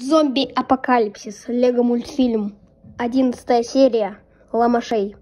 Зомби-апокалипсис. Лего мультфильм. Одиннадцатая серия. Ламашей.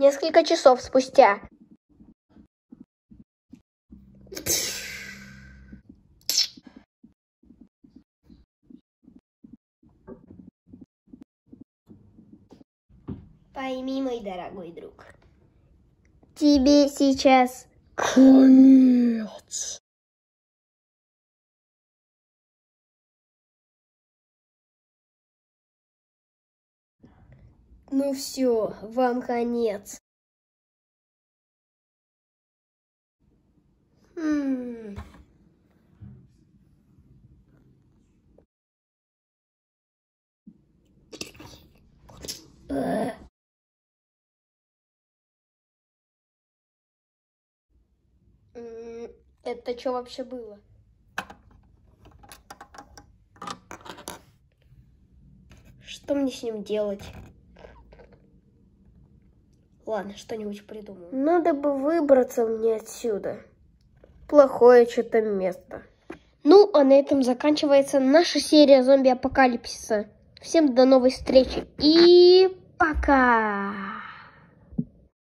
Несколько часов спустя. Пойми, мой дорогой друг, тебе сейчас конец. Ну все, вам конец. М. Э. М, Это что вообще было? Что мне с ним делать? Ладно, что-нибудь придумаю. Надо бы выбраться мне отсюда. Плохое что-то место. Ну, а на этом заканчивается наша серия зомби-апокалипсиса. Всем до новой встречи и пока!